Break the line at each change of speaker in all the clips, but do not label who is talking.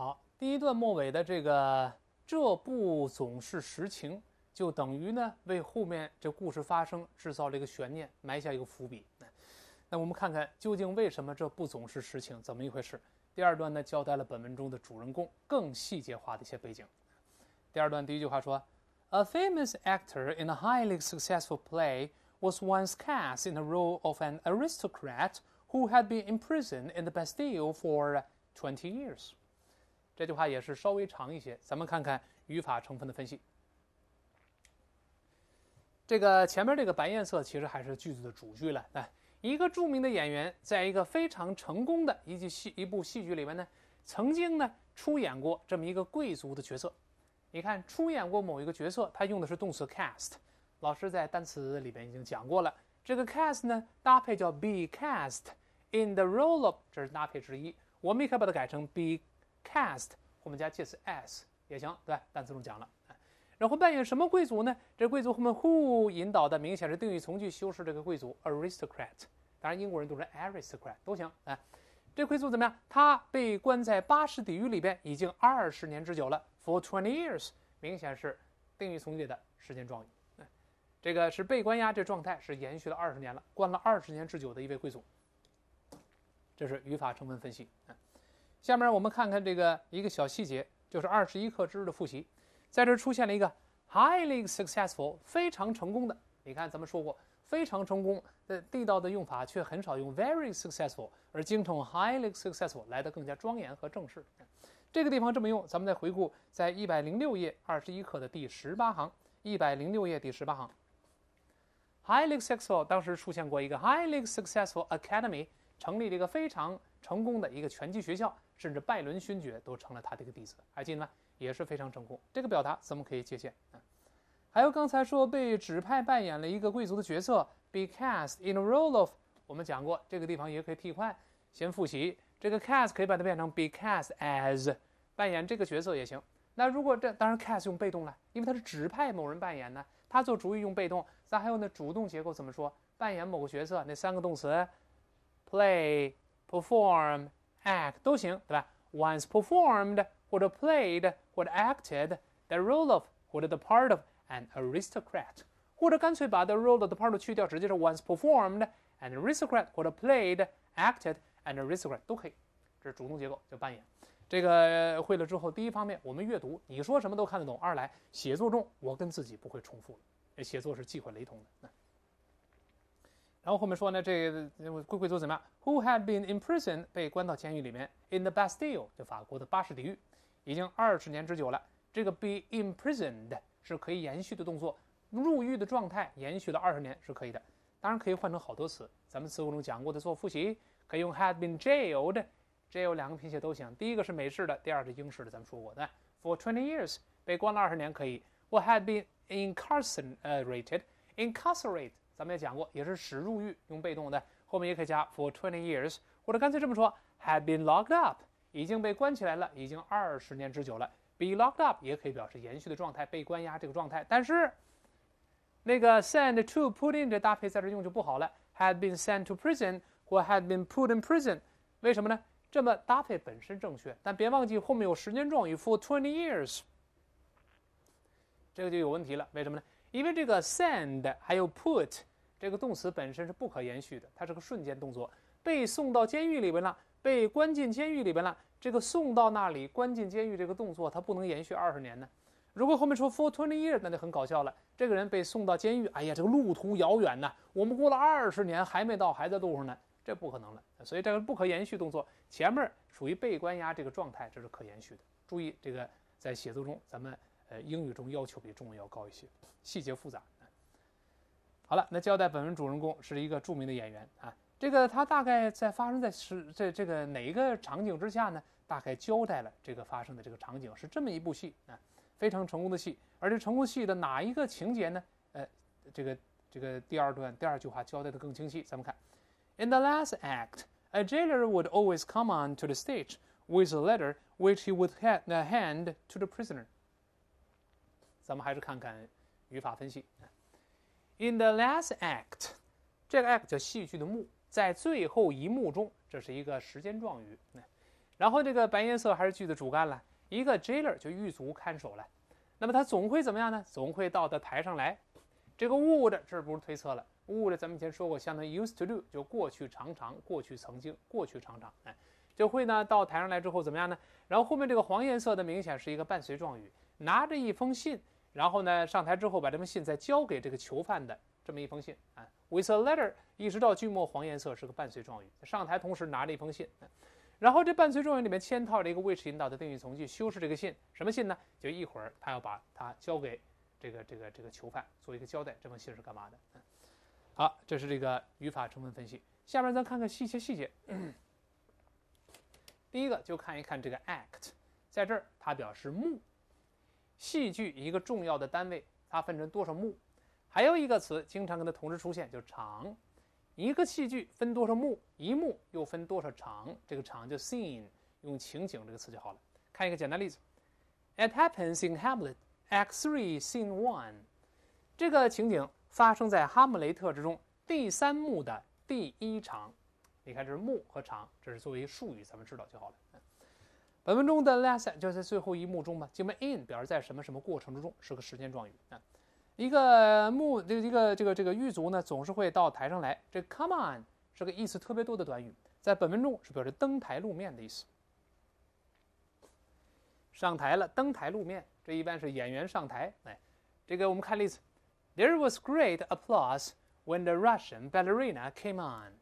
好，第一段末尾的这个“这不总是实情”，就等于呢为后面这故事发生制造了一个悬念，埋下一个伏笔。那我们看看究竟为什么这不总是实情，怎么一回事？第二段呢交代了本文中的主人公更细节化的一些背景。第二段第一句话说：“A famous actor in a highly successful play was once cast in the role of an aristocrat who had been imprisoned in the Bastille for twenty years。”这句话也是稍微长一些，咱们看看语法成分的分析。这个前面这个白颜色其实还是句子的主句了，来。一个著名的演员，在一个非常成功的一句戏一部戏剧里面呢，曾经呢出演过这么一个贵族的角色。你看，出演过某一个角色，他用的是动词 cast。老师在单词里边已经讲过了，这个 cast 呢搭配叫 be cast in the role of，这是搭配之一。我们也可以把它改成 be cast，后面加介词 s 也行，对吧？单词中讲了。然后扮演什么贵族呢？这贵族后面 who 引导的明显是定语从句修饰这个贵族 aristocrat，当然英国人读成 aristocrat 都行啊。这贵族怎么样？他被关在巴士底狱里边已经二十年之久了，for twenty years，明显是定语从句的时间状语。这个是被关押这状态是延续了二十年了，关了二十年之久的一位贵族。这是语法成分分析。下面我们看看这个一个小细节，就是二十一课之日的复习。在这出现了一个 highly successful，非常成功的。你看，咱们说过，非常成功的地道的用法，却很少用 very successful，而精通 highly successful 来的更加庄严和正式。这个地方这么用，咱们再回顾，在一百零六页二十一课的第十八行，一百零六页第十八行，highly successful 当时出现过一个 highly successful academy，成立了一个非常成功的一个拳击学校，甚至拜伦勋爵都成了他的一个弟子，还记得吗？也是非常成功。这个表达怎么可以借鉴啊？还有刚才说被指派扮演了一个贵族的角色，be cast in a role of。我们讲过，这个地方也可以替换。先复习，这个 cast 可以把它变成 be cast as，扮演这个角色也行。那如果这当然 cast 用被动了，因为它是指派某人扮演呢，他做主语用被动。咱还有那主动结构怎么说？扮演某个角色，那三个动词，play、perform、act 都行，对吧？Once performed 或者 played。或者 acted the role of 或者 the part of an aristocrat，或者干脆把 the role of the part 去掉，直接是 once performed an aristocrat 或者 played acted an aristocrat 都可以。这是主动结构，就扮演。这个会了之后，第一方面我们阅读，你说什么都看得懂；二来写作中我跟自己不会重复了，写作是忌讳雷同的。然后后面说呢，这个贵贵族怎么样？Who had been imprisoned 被关到监狱里面？In the Bastille 就法国的巴士底狱。已经二十年之久了。这个 be imprisoned 是可以延续的动作，入狱的状态延续了二十年是可以的。当然可以换成好多词，咱们词汇中讲过的做复习，可以用 had been jailed，jail 两个拼写都行。第一个是美式的，第二个是英式的，咱们说过的。For twenty years 被关了二十年可以。我 had been incarcerated，incarcerate 咱们也讲过，也是使入狱用被动的，后面也可以加 for twenty years，或者干脆这么说，had been locked up。已经被关起来了，已经二十年之久了。Be locked up 也可以表示延续的状态，被关押这个状态。但是，那个 send to put in 这搭配在这用就不好了。Had been sent to prison 或 had been put in prison，为什么呢？这么搭配本身正确，但别忘记后面有时间状语 for twenty years，这个就有问题了。为什么呢？因为这个 send 还有 put 这个动词本身是不可延续的，它是个瞬间动作，被送到监狱里边了。被关进监狱里边了，这个送到那里关进监狱这个动作，它不能延续二十年呢。如果后面说 for twenty years，那就很搞笑了。这个人被送到监狱，哎呀，这个路途遥远呐，我们过了二十年还没到，还在路上呢，这不可能了。所以这个不可延续动作前面属于被关押这个状态，这是可延续的。注意这个在写作中，咱们呃英语中要求比中文要高一些，细节复杂。好了，那交代本文主人公是一个著名的演员啊。这个他大概在发生在是这这个哪一个场景之下呢？大概交代了这个发生的这个场景是这么一部戏啊，非常成功的戏。而这成功戏的哪一个情节呢？呃，这个这个第二段第二句话交代的更清晰。咱们看，In the last act, a jailer would always come on to the stage with a letter which he would hand to the prisoner。咱们还是看看语法分析。In the last act，这个 act 叫戏剧的幕。在最后一幕中，这是一个时间状语。然后这个白颜色还是句子主干了，一个 jailer 就狱卒看守了。那么他总会怎么样呢？总会到他台上来。这个 would 这不是推测了，would 咱们以前说过，相当于 used to do，就过去常常，过去曾经，过去常常，哎，就会呢到台上来之后怎么样呢？然后后面这个黄颜色的明显是一个伴随状语，拿着一封信，然后呢上台之后把这封信再交给这个囚犯的这么一封信啊，with a letter，一直到句末黄颜色是个伴随状语，上台同时拿着一封信，然后这伴随状语里面嵌套着一个 which 引导的定语从句，修饰这个信，什么信呢？就一会儿他要把它交给。这个这个这个囚犯做一个交代，这封信是干嘛的？好，这是这个语法成分分析。下面咱看看细节细节。第一个就看一看这个 act，在这儿它表示目，戏剧一个重要的单位，它分成多少幕？还有一个词经常跟它同时出现，就是场。一个戏剧分多少幕？一幕又分多少场？这个场就 scene，用情景这个词就好了。看一个简单例子：It happens in Hamlet。Act Three, Scene One，这个情景发生在《哈姆雷特》之中第三幕的第一场。你看，这是幕和场，这是作为术语，咱们知道就好了。本文中的 last 就在最后一幕中嘛，就 in 表示在什么什么过程之中，是个时间状语啊。一个幕，这个一个这个这个狱卒呢，总是会到台上来。这 come on 是个意思特别多的短语，在本文中是表示登台露面的意思。上台了，登台露面。这一般是演员上台，哎，这个我们看例子，There was great applause when the Russian ballerina came on。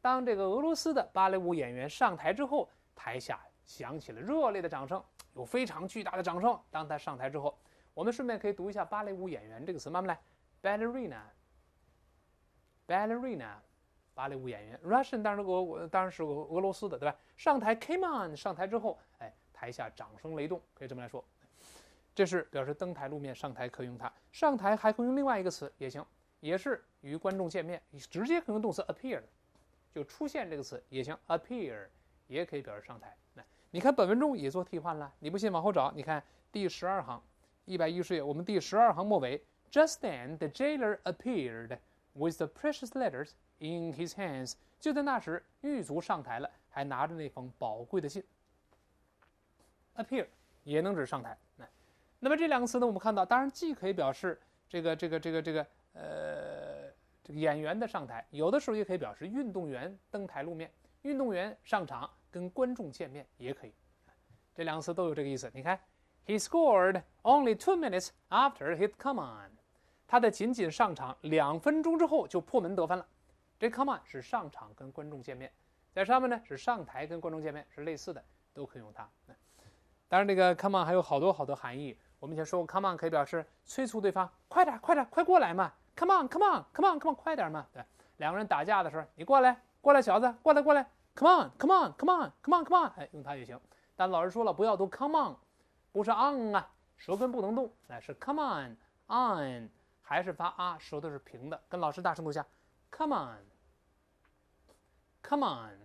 当这个俄罗斯的芭蕾舞演员上台之后，台下响起了热烈的掌声，有非常巨大的掌声。当他上台之后，我们顺便可以读一下芭蕾舞演员这个词，慢慢来，ballerina，ballerina，芭蕾舞演员，Russian 当然是俄，当然是俄俄罗斯的，对吧？上台 came on，上台之后，哎，台下掌声雷动，可以这么来说。这是表示登台露面，上台可以用它。上台还可以用另外一个词也行，也是与观众见面，直接可以用动词 appear，就出现这个词也行，appear 也可以表示上台。来，你看本文中也做替换了，你不信往后找，你看第十二行，一百一十页，我们第十二行末尾，Just then the jailer appeared with the precious letters in his hands。就在那时，狱卒上台了，还拿着那封宝贵的信。appear 也能指上台。那。那么这两个词呢，我们看到，当然既可以表示这个这个这个这个呃这个演员的上台，有的时候也可以表示运动员登台露面，运动员上场跟观众见面也可以。这两个词都有这个意思。你看，He scored only two minutes after he'd come on。他的仅仅上场两分钟之后就破门得分了。这 come on 是上场跟观众见面，在上面呢是上台跟观众见面，是类似的，都可以用它。当然，这个 come on 还有好多好多含义。我们以前说过，come on 可以表示催促对方快点、快点、快过来嘛。come on，come on，come on，come on，快点嘛。对，两个人打架的时候，你过来，过来，小子，过来，过来。Come on，come on，come on，come on，come on，哎，用它就行。但老师说了，不要读 come on，不是 on 啊，舌根不能动，哎，是 come on，on，还是发啊，舌头是平的。跟老师大声读下，come on，come on，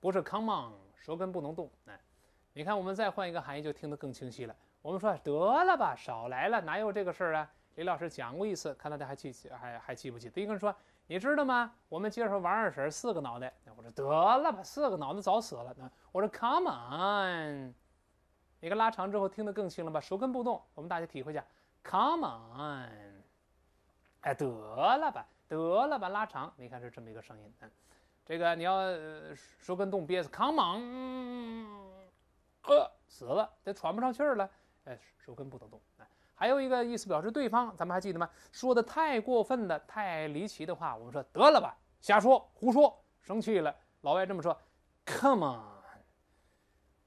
不是 come on，舌根不能动。哎，你看，我们再换一个含义，就听得更清晰了。我们说得了吧，少来了，哪有这个事儿啊？李老师讲过一次，看大家还记还还记不记？得？一个人说，你知道吗？我们介绍王二婶四个脑袋。我说得了吧，四个脑袋早死了。那我说 Come on，你看拉长之后听得更清了吧？舌根不动，我们大家体会一下，Come on，哎，得了吧，得了吧，拉长，你看是这么一个声音。嗯，这个你要舌根动憋死，Come on，呃，死了，这喘不上气儿了。哎，手根不能动。哎，还有一个意思表示对方，咱们还记得吗？说的太过分的、太离奇的话，我们说得了吧，瞎说、胡说，生气了。老外这么说，Come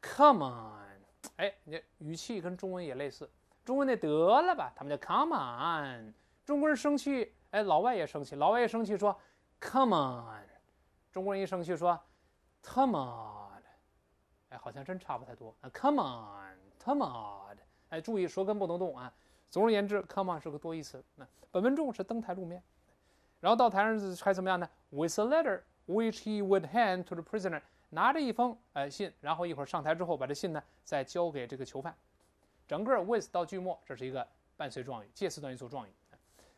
on，Come on。哎，你语气跟中文也类似，中文那得了吧，他们叫 Come on。中国人生气，哎，老外也生气，老外也生气说 Come on。中国人一生气说 Come on。哎，好像真差不太多。啊，Come on，Come on。哎，注意舌根不能动啊！总而言之，come on 是个多义词。那本文中是登台露面，然后到台上还怎么样呢？With a letter which he would hand to the prisoner，拿着一封呃信，然后一会儿上台之后把这信呢再交给这个囚犯。整个 with 到句末，这是一个伴随状语，介词短语做状语。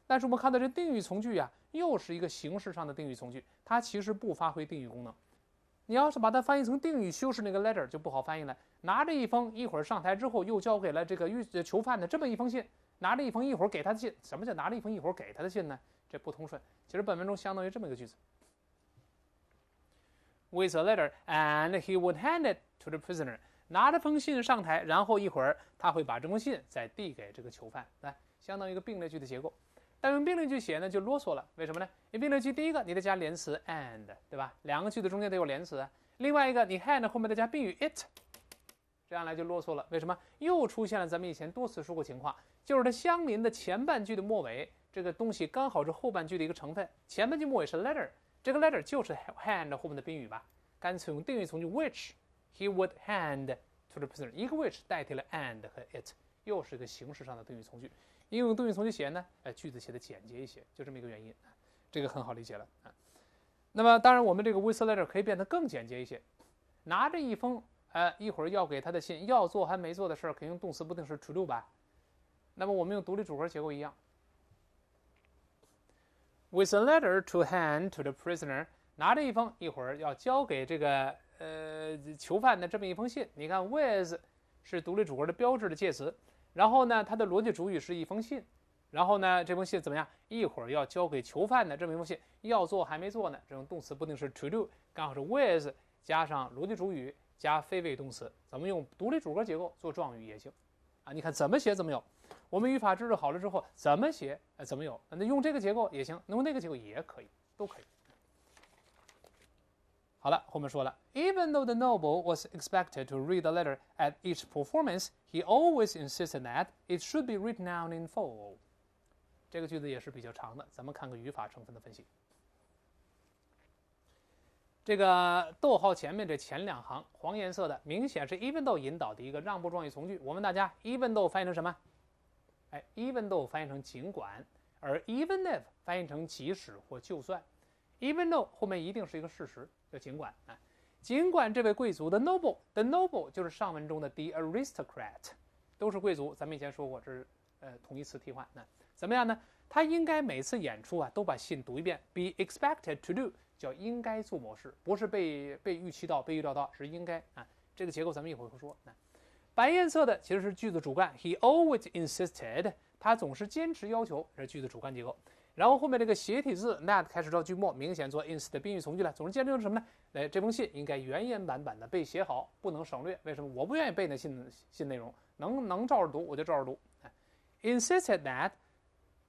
但是我们看到这定语从句呀，又是一个形式上的定语从句，它其实不发挥定语功能。你要是把它翻译成定语修饰那个 letter 就不好翻译了。拿着一封一会儿上台之后又交给了这个狱囚犯的这么一封信，拿着一封一会儿给他的信，什么叫拿着一封一会儿给他的信呢？这不通顺。其实本文中相当于这么一个句子：With a letter and he would hand it to the prisoner。拿着封信上台，然后一会儿他会把这封信再递给这个囚犯，来，相当于一个并列句的结构。但用并列句写呢，就啰嗦了。为什么呢？因为并列句第一个你得加连词 and，对吧？两个句子中间得有连词。另外一个，你 hand 后面再加宾语 it，这样来就啰嗦了。为什么？又出现了咱们以前多次说过情况，就是它相邻的前半句的末尾这个东西刚好是后半句的一个成分。前半句末尾是 letter，这个 letter 就是 hand 后面的宾语吧？干脆用定语从句 which he would hand to the prisoner，一个 which 代替了 and 和 it，又是一个形式上的定语从句。应用动语从句写呢，哎，句子写的简洁一些，就这么一个原因，这个很好理解了啊。那么当然，我们这个 with letter 可以变得更简洁一些，拿着一封，呃，一会儿要给他的信，要做还没做的事儿，可以用动词不定式 to do 吧。那么我们用独立主格结构一样，with a letter to hand to the prisoner，拿着一封一会儿要交给这个呃囚犯的这么一封信。你看 with 是独立主格的标志的介词。然后呢，它的逻辑主语是一封信，然后呢，这封信怎么样？一会儿要交给囚犯的这么一封信，要做还没做呢？这种动词不定式 to do，刚好是 with 加上逻辑主语加非谓动词，咱们用独立主格结构做状语也行，啊，你看怎么写怎么有。我们语法知识好了之后，怎么写呃怎么有？那用这个结构也行，那用那个结构也可以，都可以。好了，后面说了，Even though the noble was expected to read the letter at each performance, he always insisted that it should be written down in full。这个句子也是比较长的，咱们看个语法成分的分析。这个逗号前面这前两行黄颜色的，明显是 even though 引导的一个让步状语从句。我问大家，even though 翻译成什么？哎，even though 翻译成尽管，而 even if 翻译成即使或就算。Even though 后面一定是一个事实，叫尽管啊，尽管这位贵族的 noble，the noble 就是上文中的 the aristocrat，都是贵族。咱们以前说过，这是呃同义词替换。那怎么样呢？他应该每次演出啊，都把信读一遍。Be expected to do 叫应该做模式，不是被被预期到、被预料到，是应该啊。这个结构咱们一会儿会说。那白颜色的其实是句子主干，He always insisted，他总是坚持要求，这是句子主干结构。然后后面这个斜体字 that 开始到句末，明显做 inst 的宾语从句了。总是坚持用什么呢？哎，这封信应该原原版版的被写好，不能省略。为什么？我不愿意背那信信内容，能能照着读我就照着读。insisted that，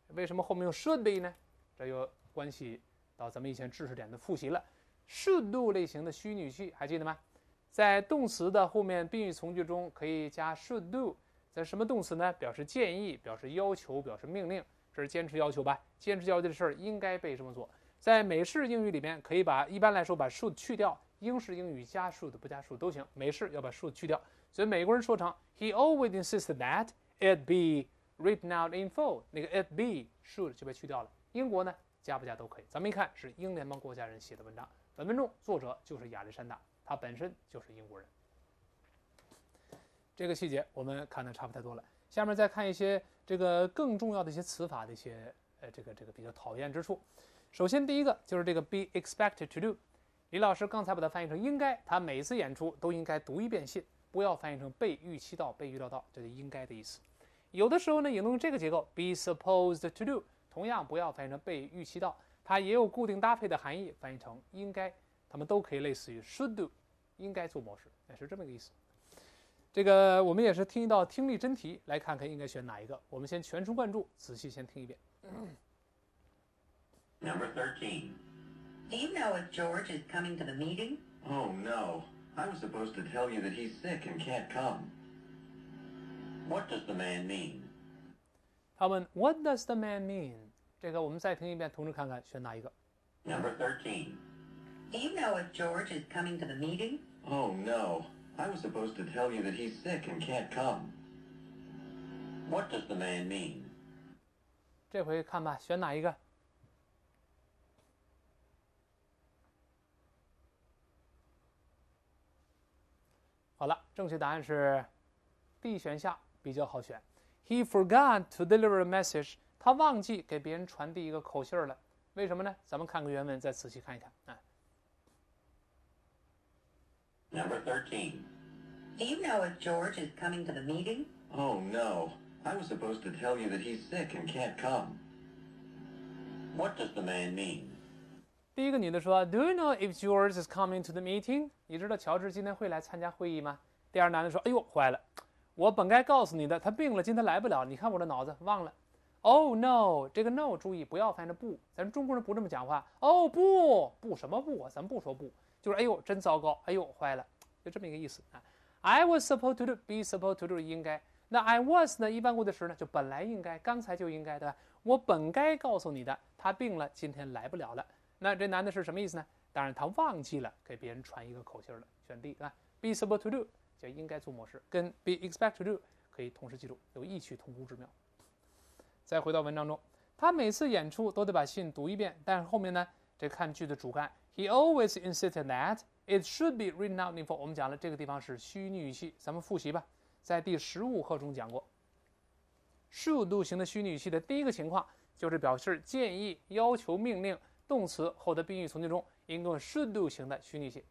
为什么后面用 should be 呢？这又关系到咱们以前知识点的复习了。should do 类型的虚拟语气还记得吗？在动词的后面宾语从句中可以加 should do，在什么动词呢？表示建议、表示要求、表示命令。这是坚持要求吧？坚持要求的事儿应该被这么做。在美式英语里面，可以把一般来说把 should 去掉，英式英语加 should 不加 should 都行。美式要把 should 去掉，所以美国人说成 He always insisted that it be written out in full，那个 it be should 就被去掉了。英国呢，加不加都可以。咱们一看是英联邦国家人写的文章，本文中作者就是亚历山大，他本身就是英国人。这个细节我们看的差不太多了。下面再看一些这个更重要的一些词法的一些呃这个这个比较讨厌之处。首先第一个就是这个 be expected to do，李老师刚才把它翻译成应该，他每次演出都应该读一遍信，不要翻译成被预期到、被预料到，这是应该的意思。有的时候呢也用这个结构 be supposed to do，同样不要翻译成被预期到，它也有固定搭配的含义，翻译成应该，它们都可以类似于 should do，应该做模式，也是这么个意思。这个我们也是听一道听力真题，来看看应该选哪一个。我们先全神贯注，仔细先听一遍。
Number 13.
Do you know if George is coming to the meeting?
Oh, no. I was supposed to tell you that he's sick and can't come. What does the man mean?
他问 What does the man mean？这个我们再听一遍，同时看看选哪一个。
Number 13.
Do you know if George is coming to the meeting?
Oh, no. I was supposed to tell you that he's sick and can't come. What does the man mean?
这回看吧，选哪一个？好了，正确答案是 D 选项比较好选。He forgot to deliver a message。他忘记给别人传递一个口信儿了。为什么呢？咱们看个原文，再仔细看一看啊。
Number 13.
Do you know if George is coming to the meeting?
Oh no. I was supposed to tell you that he's sick and can't come. What does the man mean?
第一个女的说：“Do you know if George is coming to the meeting？” 你知道乔治今天会来参加会议吗？第二男的说：“哎呦，坏了，我本该告诉你的，他病了，今天来不了。你看我这脑子，忘了。”Oh no！这个 no 注意不要翻成不，咱中国人不这么讲话。哦不不什么不啊？咱不说不，就是哎呦真糟糕，哎呦坏了，就这么一个意思啊。I was supposed to do，be supposed to do 应该。那 I was 呢？一般过去时呢，就本来应该，刚才就应该，对吧？我本该告诉你的，他病了，今天来不了了。那这男的是什么意思呢？当然他忘记了给别人传一个口信了，选 D 啊。Be supposed to do 就应该做模式，跟 be expect to do 可以同时记住，有异曲同工之妙。再回到文章中，他每次演出都得把信读一遍，但是后面呢，这看句的主干，He always insisted that it should be written out in full。我们讲了这个地方是虚拟语气，咱们复习吧。在第十五课中讲过，should do 型的虚拟语气的第一个情况就是表示建议、要求、命令动词后的宾语从句中应用 should do 型的虚拟语气。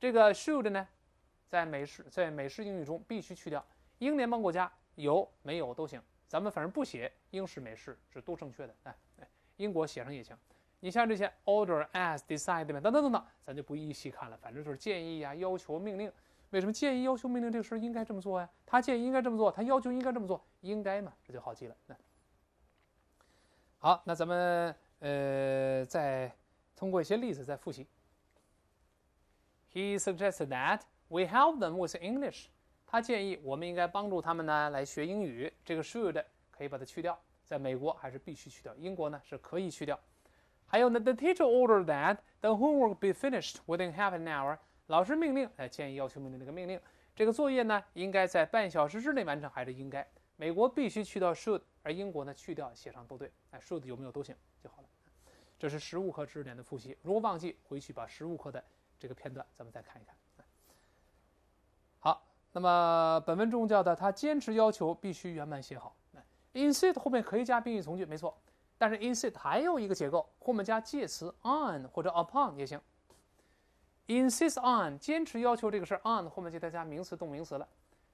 这个 should 呢，在美式在美式英语中必须去掉，英联邦国家有没有都行，咱们反正不写英式、美式是都正确的。哎哎，英国写上也行。你像这些 order、as、decide 等等等等，咱就不一一细看了，反正就是建议呀、要求、命令。为什么建议、要求、命令这个事儿应该这么做呀？他建议应该这么做，他要求应该这么做，应该嘛，这就好记了。那好，那咱们呃再通过一些例子再复习。He suggested that we help them with English。他建议我们应该帮助他们呢来学英语。这个 should 可以把它去掉，在美国还是必须去掉，英国呢是可以去掉。还有呢，the teacher ordered that the homework be finished within half an hour。老师命令，哎，建议要求命令那个命令，这个作业呢应该在半小时之内完成，还是应该？美国必须去掉 should，而英国呢去掉，写上都对，哎，should 有没有都行就好了。这是实物课知识点的复习，如果忘记，回去把实物课的这个片段咱们再看一看。好，那么本文中教的他坚持要求必须原版写好。insist 后面可以加宾语从句，没错，但是 insist 还有一个结构，后面加介词 on 或者 upon 也行。insist on 坚持要求这个事，on 后面就得加名词动名词了。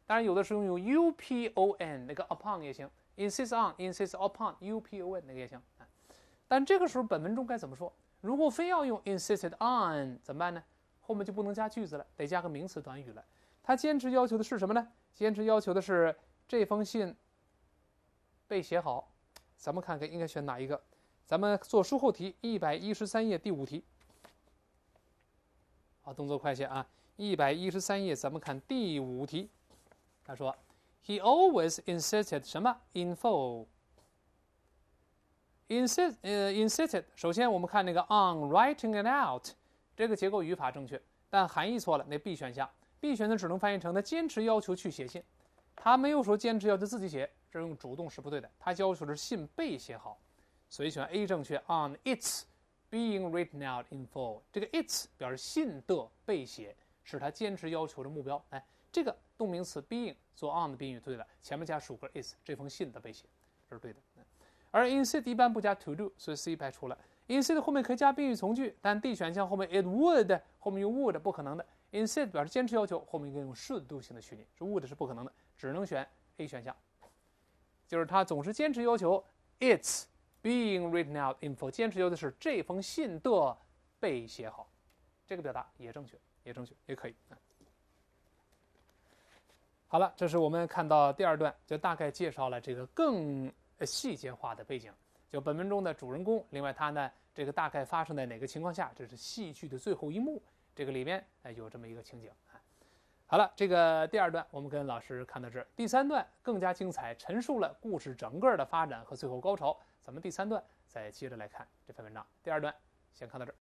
当然有的时候用 upon 那个 upon 也行，insist on，insist upon upon 那个也行。但这个时候本文中该怎么说？如果非要用 insisted on 怎么办呢？后面就不能加句子了，得加个名词短语了。他坚持要求的是什么呢？坚持要求的是这封信被写好。咱们看看应该选哪一个？咱们做书后题，一百一十三页第五题。好，动作快些啊！一百一十三页，咱们看第五题。他说：“He always insisted 什么 in full。insist 呃 insisted。首先我们看那个 on writing it out，这个结构语法正确，但含义错了。那 B 选项，B 选项只能翻译成他坚持要求去写信，他没有说坚持要求自己写，这用主动是不对的。他要求的是信被写好，所以选 A 正确。on its being written out in full，这个 its 表示信的被写，是他坚持要求的目标。哎，这个动名词 being 做 on 的宾语对了，前面加属格 is，这封信的被写，这是对的。而 insist 一般不加 to do，所以 C 排除了。insist 后面可以加宾语从句，但 D 选项后面 it would 后面用 would 不可能的。insist 表示坚持要求，后面应该用 should do 型的虚拟，这 would 是不可能的，只能选 A 选项。就是他总是坚持要求 it's being written out in full，坚持要的是这封信的被写好，这个表达也正确，也正确，也可以。好了，这是我们看到第二段，就大概介绍了这个更细节化的背景，就本文中的主人公。另外，他呢，这个大概发生在哪个情况下？这是戏剧的最后一幕，这个里面哎有这么一个情景。好了，这个第二段我们跟老师看到这儿，第三段更加精彩，陈述了故事整个的发展和最后高潮。咱们第三段再接着来看这篇文章。第二段先看到这儿。